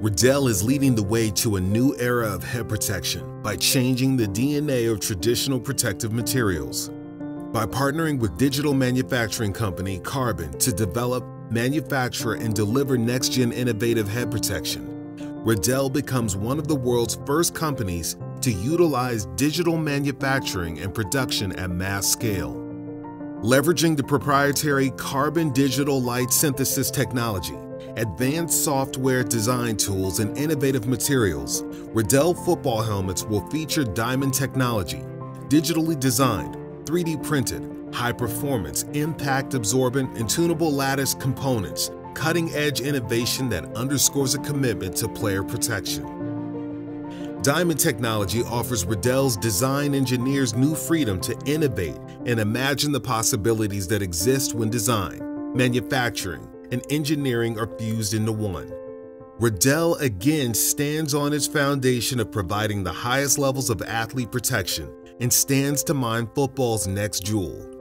Riddell is leading the way to a new era of head protection by changing the DNA of traditional protective materials. By partnering with digital manufacturing company Carbon to develop, manufacture, and deliver next-gen innovative head protection, Riddell becomes one of the world's first companies to utilize digital manufacturing and production at mass scale. Leveraging the proprietary Carbon Digital Light Synthesis technology, advanced software design tools, and innovative materials, Riddell football helmets will feature diamond technology, digitally designed, 3D printed, high performance, impact absorbent, and tunable lattice components, cutting edge innovation that underscores a commitment to player protection. Diamond Technology offers Riddell's design engineers new freedom to innovate and imagine the possibilities that exist when design, manufacturing, and engineering are fused into one. Riddell again stands on its foundation of providing the highest levels of athlete protection and stands to mine football's next jewel.